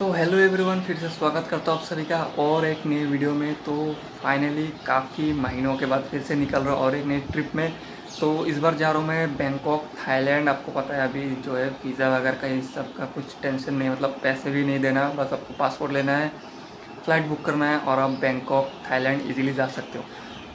तो hello everyone फिर से स्वागत करता हूँ आप सभी का और एक नई वीडियो में। तो फाइनली काफ़ी महीनों के बाद फिर से निकल रहा और एक नई ट्रिप में। तो इस बार जा रहा हूँ मैं बैंकॉक थाईलैंड आपको पता है अभी जो है वीज़ा वगैरह का इस सब का कुछ टेंशन नहीं मतलब पैसे भी नहीं देना, बस आपको पासपोर्ट लेना है फ़्लाइट बुक करना है और आप बैंकॉक थाईलैंड ईजिली जा सकते हो।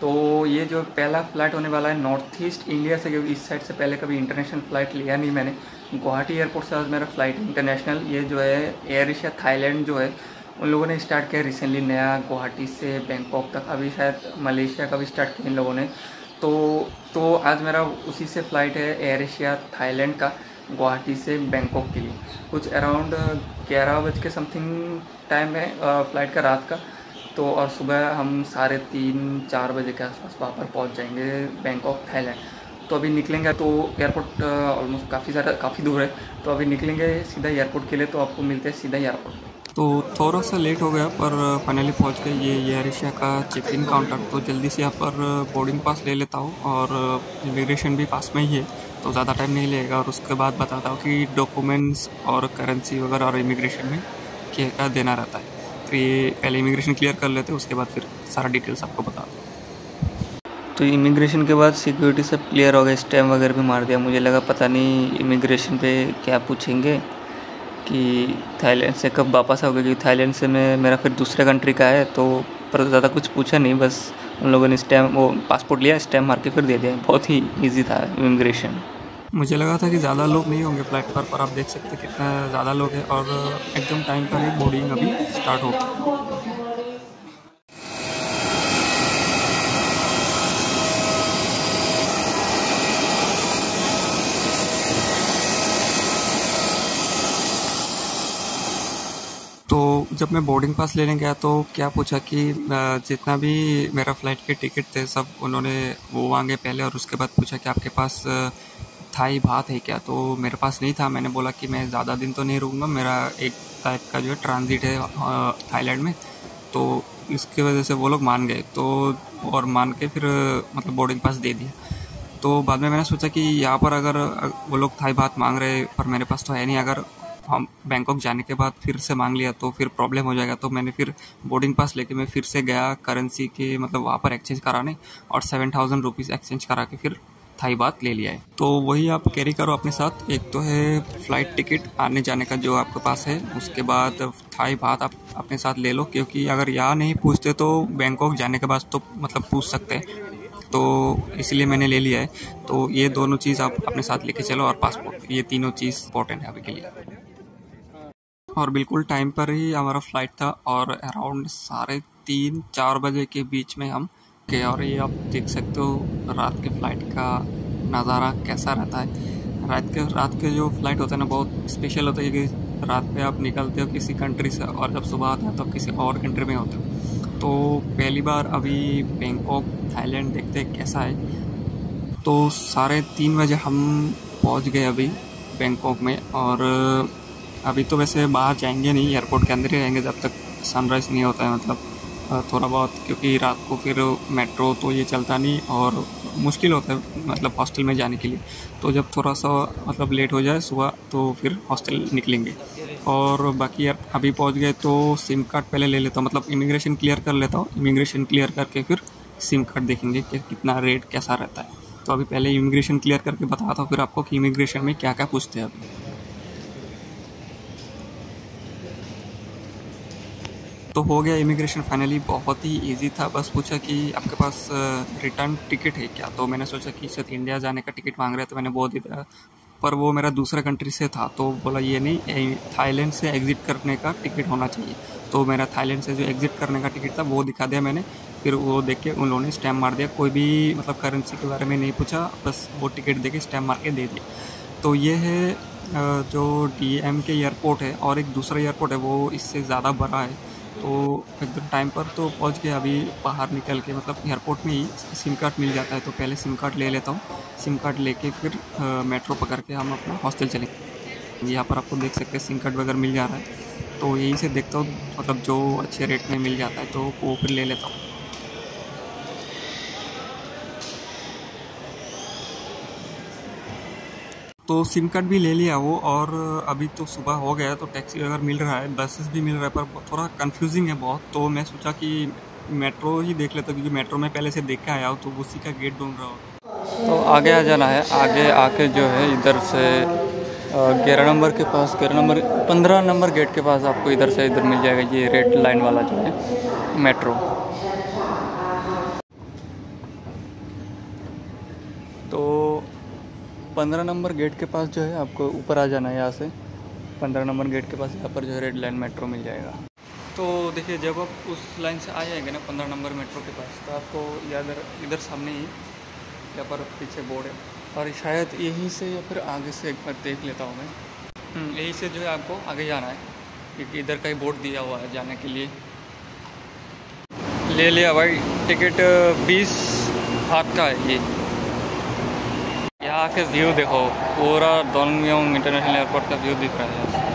तो ये जो पहला फ़्लाइट होने वाला है नॉर्थ ईस्ट इंडिया से, क्योंकि इस साइड से पहले कभी इंटरनेशनल फ़्लाइट लिया नहीं मैंने। गुवाहाटी एयरपोर्ट से आज मेरा फ़्लाइट इंटरनेशनल ये जो है एयर एशिया थाईलैंड जो है, उन लोगों ने स्टार्ट किया रिसेंटली नया गुवाहाटी से बैंकॉक तक। अभी शायद मलेशिया का भी स्टार्ट किया इन लोगों ने। तो तो आज मेरा उसी से फ़्लाइट है एयर एशिया थाईलैंड का गुवाहाटी से बैंकॉक के लिए। कुछ अराउंड ग्यारह बज के समथिंग टाइम है फ़्लाइट का रात का। तो और सुबह हम साढ़े तीन, चार बजे के आसपास वहाँ पर पहुँच जाएँगे बैंकॉक थाईलैंड तो अभी निकलेंगे तो एयरपोर्ट ऑलमोस्ट काफ़ी ज़्यादा काफ़ी दूर है। तो अभी निकलेंगे सीधा एयरपोर्ट के लिए तो आपको मिलते हैं सीधा एयरपोर्ट तो थोड़ा सा लेट हो गया, पर फाइनली पहुँच गए। ये एयर एशिया का चेक इन काउंटर तो जल्दी से यहाँ पर बोर्डिंग पास ले लेता हूँ और इमिग्रेशन भी पास में ही है तो ज़्यादा टाइम नहीं लगेगा। और उसके बाद बताता हूँ कि डॉक्यूमेंट्स और करेंसी वगैरह और इमिग्रेशन में क्या देना रहता है। ये पहले इमिग्रेशन क्लियर कर लेते हैं उसके बाद फिर सारा डिटेल्स आपको बता दो तो इमिग्रेशन के बाद सिक्योरिटी सब क्लियर हो गया स्टैम्प वगैरह भी मार दिया। मुझे लगा पता नहीं इमिग्रेशन पे क्या पूछेंगे कि थाईलैंड से कब वापस आओगे, क्योंकि थाईलैंड से मैं, मेरा फिर दूसरे कंट्री का है तो पर ज़्यादा कुछ पूछा नहीं। बस उन लोगों ने स्टैम्प वो पासपोर्ट लिया स्टैम्प मार के फिर दे दिया। बहुत ही ईजी था इमिग्रेशन मुझे लगा था कि ज़्यादा लोग नहीं होंगे फ़्लाइट पर पर आप देख सकते कितना ज़्यादा लोग हैं और एकदम टाइम पर ही बोर्डिंग अभी स्टार्ट हो तो जब मैं बोर्डिंग पास लेने गया तो क्या पूछा कि जितना भी मेरा फ़्लाइट के टिकट थे सब उन्होंने वो मांगे पहले और उसके बाद पूछा कि आपके पास थाई भात है क्या? तो मेरे पास नहीं था। मैंने बोला कि मैं ज़्यादा दिन तो नहीं रुकूँगा। मेरा एक टाइप का जो है ट्रांजिट है थाईलैंड में। तो इसकी वजह से वो लोग मान गए। तो और मान के फिर मतलब बोर्डिंग पास दे दिया। तो बाद में मैंने सोचा कि यहाँ पर अगर वो लोग थाई भात मांग रहे पर मेरे पास तो है नहीं। अगर हम बैंकॉक जाने के बाद फिर से मांग लिया तो फिर प्रॉब्लम हो जाएगा। तो मैंने फिर बोर्डिंग पास लेके मैं फिर से गया करेंसी के मतलब वहाँ पर एक्सचेंज कराने और सेवन थाउज़ेंड रुपीज़ एक्सचेंज करा के फिर थाई बात ले लिया है। तो वही आप कैरी करो अपने साथ। एक तो है फ़्लाइट टिकट आने जाने का जो आपके पास है। उसके बाद थाई बात आप अपने साथ ले लो, क्योंकि अगर यहाँ नहीं पूछते तो बैंकॉक जाने के बाद तो मतलब पूछ सकते हैं। तो इसलिए मैंने ले लिया है। तो ये दोनों चीज़ आप अपने साथ लेके चलो और पासपोर्ट ये तीनों चीज़ इंपॉर्टेंट है अभी के लिए। और बिल्कुल टाइम पर ही हमारा फ़्लाइट था और अराउंड साढ़े तीन, चार बजे के बीच में हम के और ये आप देख सकते हो रात के फ़्लाइट का नज़ारा कैसा रहता है। रात के रात के जो फ़्लाइट होते हैं ना, बहुत स्पेशल होता है कि रात पे आप निकलते हो किसी कंट्री से और जब सुबह आता है तो किसी और कंट्री में होते हो। तो पहली बार अभी बैंकॉक थाईलैंड देखते कैसा है। तो साढ़े तीन बजे हम पहुँच गए अभी बैंकॉक में और अभी तो वैसे बाहर जाएँगे नहीं एयरपोर्ट के अंदर ही रहेंगे जब तक सनराइज़ नहीं होता है मतलब थोड़ा बहुत, क्योंकि रात को फिर मेट्रो तो ये चलता नहीं और मुश्किल होता है मतलब हॉस्टल में जाने के लिए। तो जब थोड़ा सा मतलब लेट हो जाए सुबह तो फिर हॉस्टल निकलेंगे। और बाकी यार, अभी पहुँच गए तो सिम कार्ड पहले ले लेता हूँ मतलब इमिग्रेशन क्लियर कर लेता हूँ। इमिग्रेशन क्लियर करके फिर सिम कार्ड देखेंगे कि कितना रेट कैसा रहता है। तो अभी पहले इमिग्रेशन क्लियर करके बताता हूँ, फिर आपको कि इमिग्रेशन में क्या क्या पूछते हैं अभी। तो हो गया इमिग्रेशन फाइनली बहुत ही इजी था। बस पूछा कि आपके पास रिटर्न टिकट है क्या? तो मैंने सोचा कि शायद इंडिया जाने का टिकट मांग रहे तो मैंने बहुत ही पर वो मेरा दूसरा कंट्री से था तो बोला ये नहीं थाईलैंड से एग्ज़िट करने का टिकट होना चाहिए। तो मेरा थाईलैंड से जो एग्ज़िट करने का टिकट था, वो दिखा दिया मैंने। फिर वो देख के उन लोगों ने स्टैम्प मार दिया। कोई भी मतलब करेंसी के बारे में नहीं पूछा, बस वो टिकट दे के स्टैम्प मार के दे दिया। तो ये है जो डी एम के एयरपोर्ट है, और एक दूसरा एयरपोर्ट है, वो इससे ज़्यादा बड़ा है। तो एकदम टाइम पर तो पहुँच गया अभी बाहर निकल के मतलब एयरपोर्ट में ही सिम कार्ड मिल जाता है तो पहले सिम कार्ड ले लेता हूँ। सिम कार्ड लेके फिर मेट्रो पकड़ के हम अपना हॉस्टल चले। यहाँ पर आपको देख सकते हैं सिम कार्ड वगैरह मिल जा रहा है। तो यहीं से देखता हूँ मतलब जो अच्छे रेट में मिल जाता है तो वो फिर ले लेता हूँ। तो सिम कार्ड भी ले लिया वो और अभी तो सुबह हो गया तो टैक्सी अगर मिल रहा है बसेस भी मिल रहा है, पर थोड़ा कंफ्यूजिंग है बहुत। तो मैं सोचा कि मेट्रो ही देख लेता, क्योंकि मेट्रो में पहले से देख के आया हूँ तो उसी का गेट ढूंढ रहा हूँ। तो आगे आ जाना है, आगे आके जो है इधर से ग्यारह नंबर के पास, ग्यारह नंबर, पंद्रह नंबर गेट के पास आपको इधर से इधर मिल जाएगा, ये रेड लाइन वाला जो है मेट्रो तो पंद्रह नंबर गेट के पास जो है आपको ऊपर आ जाना है यहाँ से। पंद्रह नंबर गेट के पास यहाँ पर जो है रेड लाइन मेट्रो मिल जाएगा। तो देखिए जब आप उस लाइन से आ जाएँगे ना पंद्रह नंबर मेट्रो के पास तो आपको याद इधर सामने ही यहाँ पर पीछे बोर्ड है। और शायद यहीं से या फिर आगे से एक बार देख लेता हूँ मैं। हम्म, यहीं से जो है आपको आगे जाना है क्योंकि इधर का ही बोर्ड दिया हुआ है जाने के लिए। ले लिया भाई टिकट बीस हाथ का है ये। यहाँ के व्यू देखो पूरा दोनों इंटरनेशनल एयरपोर्ट का व्यू दिख रहा है।